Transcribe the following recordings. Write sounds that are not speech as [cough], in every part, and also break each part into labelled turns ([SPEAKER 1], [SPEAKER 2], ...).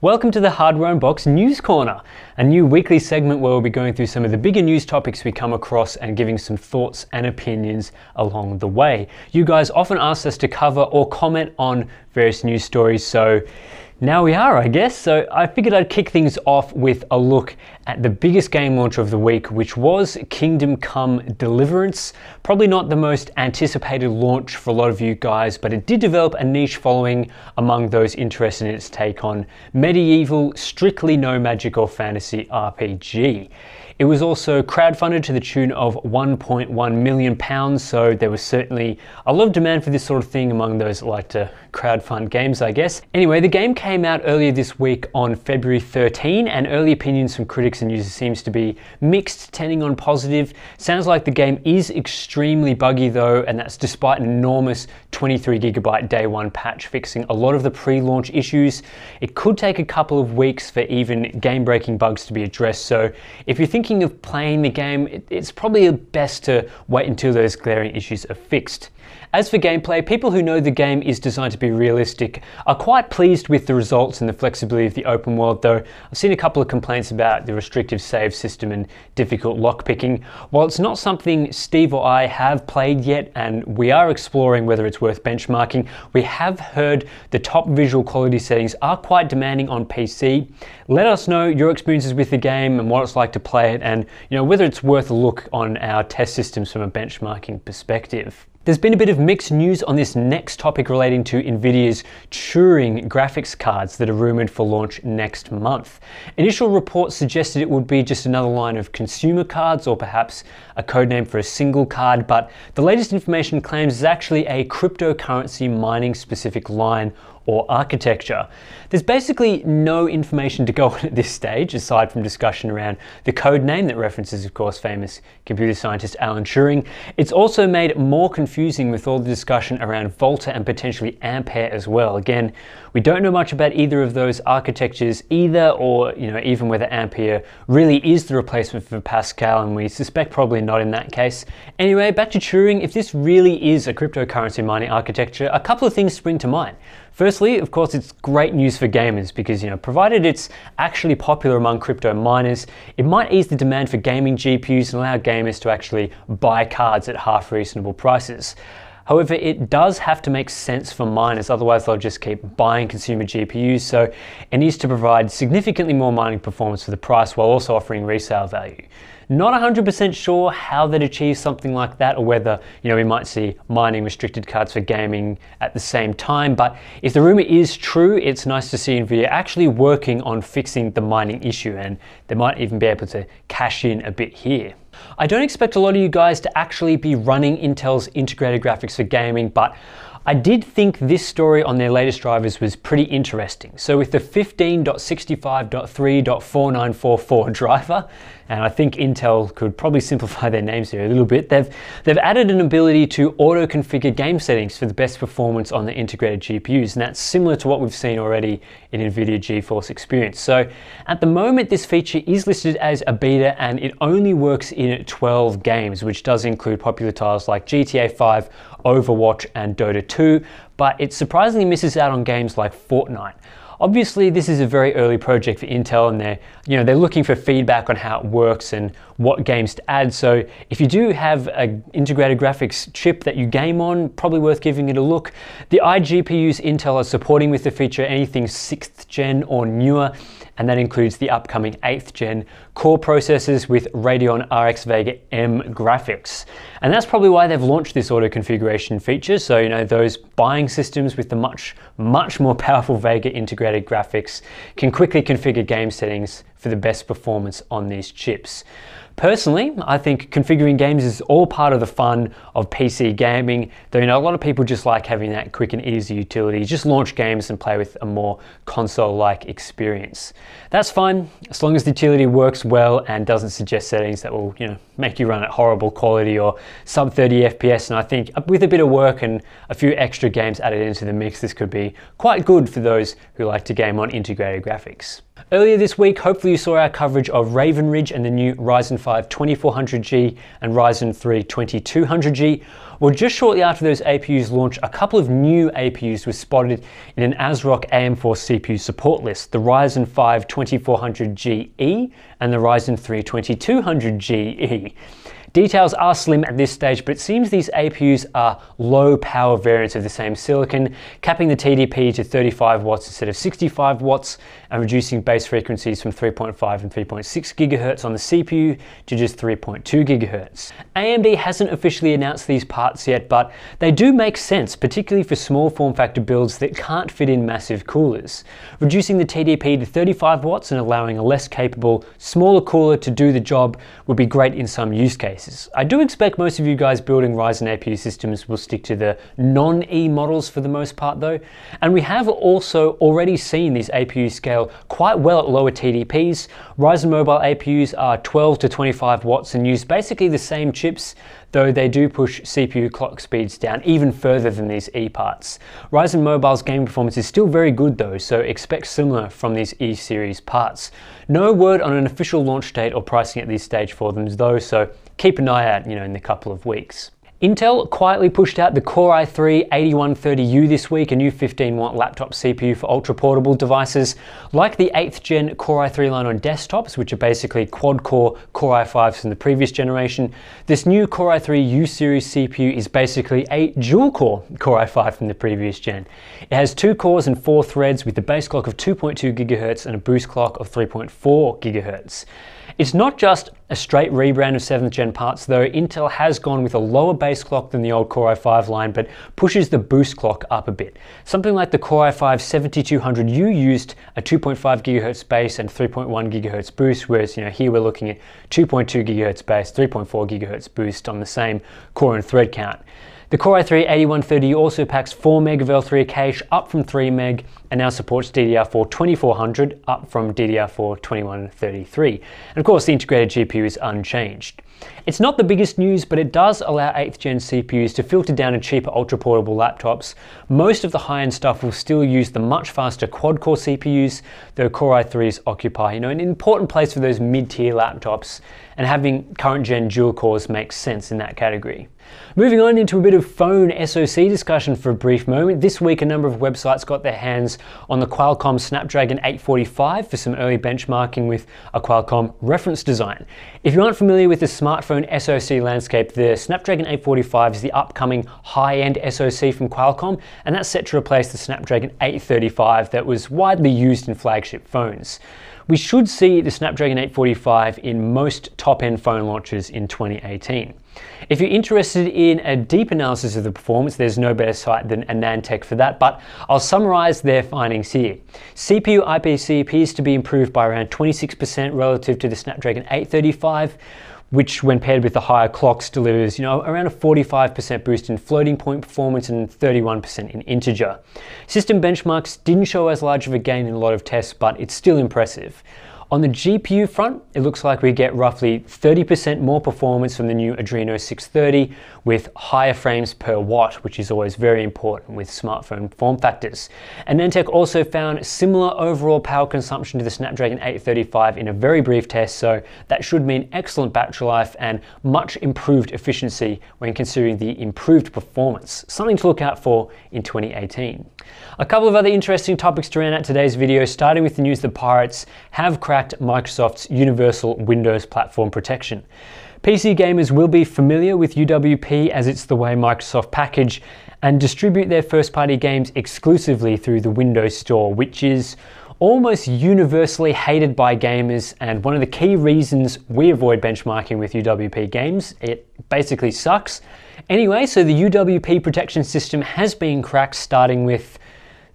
[SPEAKER 1] Welcome to the Hardware Unboxed News Corner, a new weekly segment where we'll be going through some of the bigger news topics we come across and giving some thoughts and opinions along the way. You guys often ask us to cover or comment on various news stories, so now we are, I guess. So I figured I'd kick things off with a look at the biggest game launch of the week, which was Kingdom Come Deliverance. Probably not the most anticipated launch for a lot of you guys, but it did develop a niche following among those interested in its take on medieval, strictly no magic or fantasy RPG. It was also crowdfunded to the tune of 1.1 million pounds, so there was certainly a lot of demand for this sort of thing among those that like to crowdfund games, I guess. Anyway, the game came out earlier this week on February 13, and early opinions from critics and users seems to be mixed, tending on positive. Sounds like the game is extremely buggy though, and that's despite an enormous 23 gigabyte day one patch fixing a lot of the pre-launch issues. It could take a couple of weeks for even game-breaking bugs to be addressed, so if you're thinking thinking of playing the game, it's probably best to wait until those glaring issues are fixed. As for gameplay, people who know the game is designed to be realistic are quite pleased with the results and the flexibility of the open world, though I've seen a couple of complaints about the restrictive save system and difficult lockpicking. While it's not something Steve or I have played yet, and we are exploring whether it's worth benchmarking, we have heard the top visual quality settings are quite demanding on PC. Let us know your experiences with the game and what it's like to play it, and you know whether it's worth a look on our test systems from a benchmarking perspective. There's been a bit of mixed news on this next topic relating to Nvidia's Turing graphics cards that are rumored for launch next month. Initial reports suggested it would be just another line of consumer cards or perhaps a codename for a single card, but the latest information claims it's actually a cryptocurrency mining specific line or architecture. There's basically no information to go [laughs] on at this stage aside from discussion around the code name that references, of course, famous computer scientist Alan Turing. It's also made more confusing with all the discussion around Volta and potentially Ampere as well. Again, we don't know much about either of those architectures either, or you know, even whether Ampere really is the replacement for Pascal, and we suspect probably not in that case. Anyway, back to Turing. If this really is a cryptocurrency mining architecture, a couple of things spring to mind. Firstly, of course, it's great news for gamers because, you know, provided it's actually popular among crypto miners, it might ease the demand for gaming GPUs and allow gamers to actually buy cards at half reasonable prices. However, it does have to make sense for miners, otherwise they'll just keep buying consumer GPUs, so it needs to provide significantly more mining performance for the price while also offering resale value. Not 100% sure how they'd achieve something like that or whether, you know, we might see mining restricted cards for gaming at the same time, but if the rumor is true, it's nice to see Nvidia actually working on fixing the mining issue and they might even be able to cash in a bit here. I don't expect a lot of you guys to actually be running Intel's integrated graphics for gaming, but I did think this story on their latest drivers was pretty interesting. So with the 15.65.3.4944 driver, and I think Intel could probably [laughs] simplify their names here a little bit, they've, they've added an ability to auto-configure game settings for the best performance on the integrated GPUs, and that's similar to what we've seen already in NVIDIA GeForce Experience. So at the moment, this feature is listed as a beta, and it only works in 12 games, which does include popular titles like GTA 5, Overwatch, and Dota 2, but it surprisingly misses out on games like Fortnite. Obviously, this is a very early project for Intel, and they're you know they're looking for feedback on how it works and what games to add. So if you do have an integrated graphics chip that you game on, probably worth giving it a look. The iGPUs Intel are supporting with the feature anything sixth gen or newer and that includes the upcoming 8th gen core processors with Radeon RX Vega M graphics. And that's probably why they've launched this auto configuration feature. So, you know, those buying systems with the much, much more [laughs] powerful Vega integrated graphics can quickly configure game settings for the best performance on these chips. Personally, I think configuring games is all part of the fun of PC gaming, though you know a lot of people just like having that quick and easy utility. Just launch games and play with a more console-like experience. That's fine, as long as the utility works well and doesn't suggest settings that will, you know, make you run at horrible quality or sub 30 FPS. And I think uh, with a bit of work and a few extra games added into the mix, this could be quite good for those who like to game on integrated graphics. Earlier this week, hopefully you saw our coverage of Raven Ridge and the new Ryzen 5 2400G and Ryzen 3 2200G. Well, just shortly after those APUs launched, a couple of new APUs were spotted in an ASRock AM4 CPU support list, the Ryzen 5 2400GE and the Ryzen 3 2200GE. Details are slim at this stage, but it seems these APUs are low power variants of the same silicon, capping the TDP to 35 watts instead of 65 watts, and reducing base frequencies from 3.5 and 3.6 gigahertz on the CPU to just 3.2 gigahertz. AMD hasn't officially announced these parts yet, but they do make sense, particularly for small form factor builds that can't fit in massive coolers. Reducing the TDP to 35 watts and allowing a less capable, smaller cooler to do the job would be great in some use cases cases. I do expect most of you guys building Ryzen APU systems will stick to the non-E models for the most part though, and we have also already seen these APUs scale quite well at lower TDPs. Ryzen mobile APUs are 12 to 25 watts and use basically the same chips though they do push CPU clock speeds down even further than these E parts. Ryzen Mobile's game performance is still very good though, so expect similar from these E series parts. No word on an official launch date or pricing at this stage for them though, so keep an eye out, you know, in a couple of weeks. Intel quietly pushed out the Core i3 8130U this week, a new 15 watt laptop CPU for ultra portable devices. Like the 8th gen Core i3 line on desktops, which are basically quad core Core i5s from the previous generation, this new Core i3 U series CPU is basically a dual core Core i5 from the previous gen. It has two cores and four threads with the base clock of 2.2 GHz and a boost clock of 3.4 GHz. It's not just a straight rebrand of 7th gen parts though, Intel has gone with a lower base clock than the old Core i5 line but pushes the boost clock up a bit. Something like the Core i5 7200U used a 2.5 GHz base and 3.1 GHz boost whereas you know here we're looking at 2.2 GHz base, 3.4 GHz boost on the same core and thread count. The Core i3 8130 also packs 4 meg of L3 cache up from 3 meg and now supports DDR4 2400 up from DDR4 2133. And of course the integrated GPU is unchanged. It's not the biggest news, but it does allow 8th gen CPUs to filter down to cheaper ultra portable laptops. Most of the high-end stuff will still use the much faster quad-core CPUs, though Core i3s occupy you know, an important place for those mid-tier laptops, and having current gen dual cores makes sense in that category. Moving on into a bit of phone SoC discussion for a brief moment. This week, a number of websites got their hands on the Qualcomm Snapdragon 845 for some early benchmarking with a Qualcomm reference design. If you aren't familiar with the smartphone SoC landscape, the Snapdragon 845 is the upcoming high-end SoC from Qualcomm, and that's set to replace the Snapdragon 835 that was widely used in flagship phones. We should see the Snapdragon 845 in most top-end phone launches in 2018. If you're interested in a deep analysis of the performance, there's no better site than AnandTech for that, but I'll summarize their findings here. CPU IPC appears to be improved by around 26% relative to the Snapdragon 835, which when paired with the higher clocks delivers, you know, around a 45% boost in floating point performance and 31% in integer. System benchmarks didn't show as large of a gain in a lot of tests, but it's still impressive. On the GPU front, it looks like we get roughly 30% more performance from the new Adreno 630 with higher frames per watt, which is always very important with smartphone form factors. AnandTech also found similar overall power consumption to the Snapdragon 835 in a very brief test, so that should mean excellent battery life and much improved efficiency when considering the improved performance. Something to look out for in 2018. A couple of other interesting topics to round out today's video, starting with the news that pirates have cracked Microsoft's Universal Windows Platform Protection. PC gamers will be familiar with UWP as it's the way Microsoft package and distribute their first party games exclusively through the Windows Store, which is almost universally hated by gamers and one of the key reasons we avoid benchmarking with UWP games. It basically sucks. Anyway, so the UWP protection system has been cracked starting with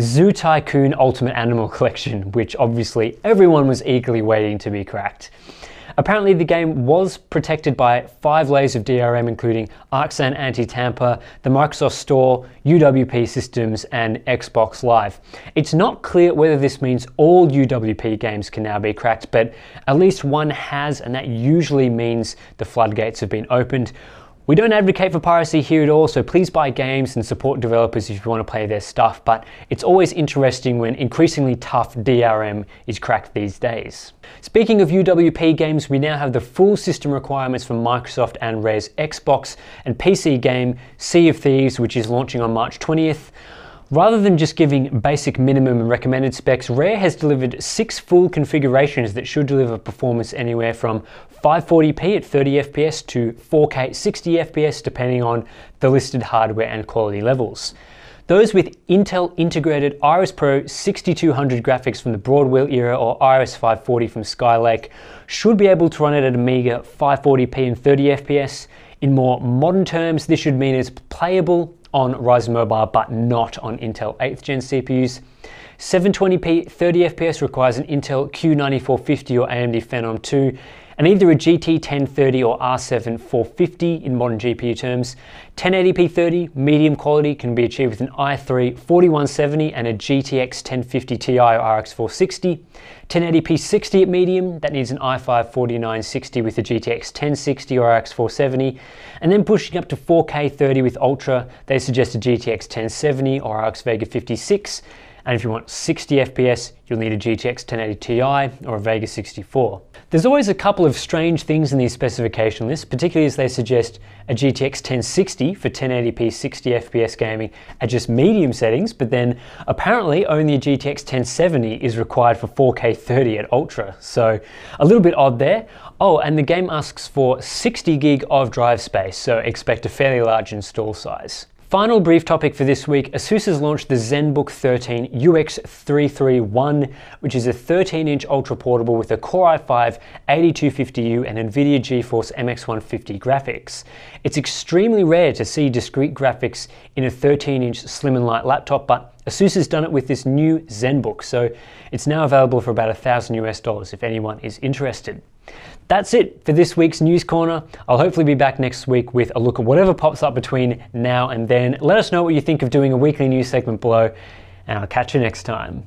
[SPEAKER 1] Zoo Tycoon Ultimate Animal Collection, which obviously everyone was eagerly waiting to be cracked. Apparently, the game was protected by five layers of DRM, including Arxan Anti-Tamper, the Microsoft Store, UWP systems, and Xbox Live. It's not clear whether this means all UWP games can now be cracked, but at least one has, and that usually means the floodgates have been opened. We don't advocate for piracy here at all, so please buy games and support developers if you want to play their stuff, but it's always interesting when increasingly tough DRM is cracked these days. Speaking of UWP games, we now have the full system requirements for Microsoft and Rare's Xbox and PC game Sea of Thieves, which is launching on March 20th. Rather than just giving basic minimum and recommended specs, Rare has delivered six full configurations that should deliver performance anywhere from 540p at 30 FPS to 4K 60 FPS depending on the listed hardware and quality levels. Those with Intel integrated Iris Pro 6200 graphics from the Broadwell era or Iris 540 from Skylake should be able to run it at a meager 540p and 30 FPS. In more modern terms, this should mean it's playable on Ryzen Mobile but not on Intel 8th gen CPUs. 720p 30 FPS requires an Intel Q9450 or AMD Phenom 2 and either a GT 1030 or R7 450 in modern GPU terms. 1080p 30 medium quality can be achieved with an i3 4170 and a GTX 1050 Ti or RX 460. 1080p 60 at medium, that needs an i5 4960 with a GTX 1060 or RX 470. And then pushing up to 4K 30 with Ultra, they suggest a GTX 1070 or RX Vega 56. And if you want 60 FPS, you'll need a GTX 1080 Ti or a Vega 64. There's always a couple of strange things in these specification lists, particularly as they suggest a GTX 1060 for 1080p 60 FPS gaming at just medium settings, but then apparently only a GTX 1070 is required for 4K 30 at Ultra. So a little bit odd there. Oh, and the game asks for 60 gig of drive space, so expect a fairly large install size. Final brief topic for this week, ASUS has launched the ZenBook 13 UX331, which is a 13-inch ultra portable with a Core i5 8250U and NVIDIA GeForce MX150 graphics. It's extremely rare to see discrete graphics in a 13-inch slim and light laptop, but ASUS has done it with this new ZenBook, so it's now available for about a thousand US dollars if anyone is interested. That's it for this week's News Corner. I'll hopefully be back next week with a look at whatever pops up between now and then. Let us know what you think of doing a weekly news segment below, and I'll catch you next time.